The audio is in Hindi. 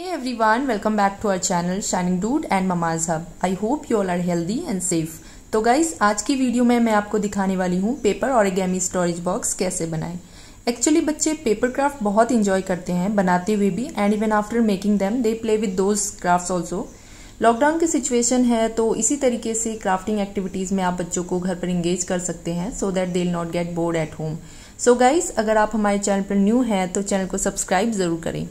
Hey everyone, welcome back to our channel Shining Dude and Mama's Hub. I hope you all are healthy and safe. तो गाइज़ आज की वीडियो में मैं आपको दिखाने वाली हूँ पेपर और स्टोरेज बॉक्स कैसे बनाएँ एक्चुअली बच्चे पेपर क्राफ्ट बहुत इंजॉय करते हैं बनाते हुए भी and even after making them they play with those craft also lockdown की सिचुएशन है तो इसी तरीके से क्राफ्टिंग एक्टिविटीज़ में आप बच्चों को घर पर इंगेज कर सकते हैं so that they not get bored at home so guys अगर आप हमारे चैनल पर न्यू हैं तो चैनल को सब्सक्राइब ज़रूर करें